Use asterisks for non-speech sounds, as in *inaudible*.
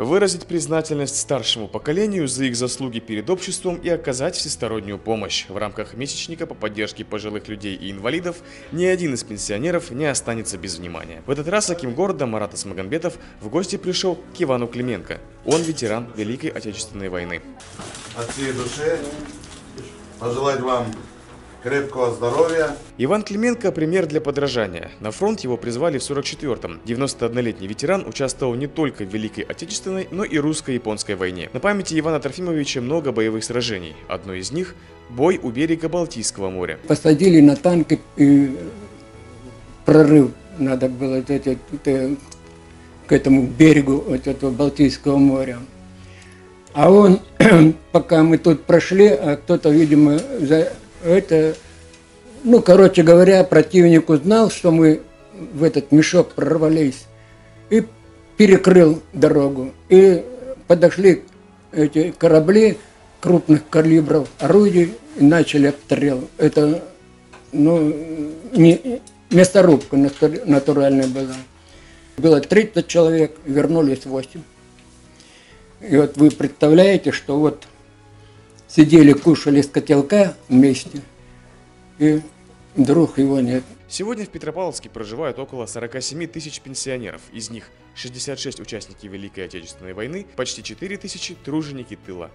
выразить признательность старшему поколению за их заслуги перед обществом и оказать всестороннюю помощь. В рамках месячника по поддержке пожилых людей и инвалидов ни один из пенсионеров не останется без внимания. В этот раз Аким города Марат Асмагамбетов в гости пришел к Ивану Клименко. Он ветеран Великой Отечественной войны. от всей души пожелать вам крепкого здоровья, Иван Клименко – пример для подражания. На фронт его призвали в 44-м. 91-летний ветеран участвовал не только в Великой Отечественной, но и русско-японской войне. На памяти Ивана Трофимовича много боевых сражений. Одно из них – бой у берега Балтийского моря. посадили на танки и прорыв надо было э, к этому берегу вот этого Балтийского моря. А он, *clears throat* пока мы тут прошли, а кто-то, видимо, за это, ну, короче говоря, противник узнал, что мы в этот мешок прорвались и перекрыл дорогу. И подошли эти корабли крупных калибров, орудий и начали обстрел. Это, ну, не, мясорубка натур- натуральная была. Было 30 человек, вернулись 8. И вот вы представляете, что вот сидели, кушали с котелка вместе, и вдруг его нет. Сегодня в Петропавловске проживают около 47 тысяч пенсионеров. Из них 66 участники Великой Отечественной войны, почти 4 тысячи труженики тыла.